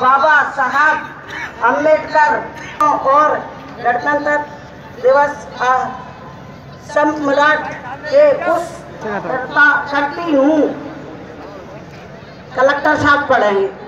बाबा साहब अंबेडकर और गणतंत्र दिवस सम्राट के उस करता करती हूँ। कलेक्टर साहब पढ़ेंगे।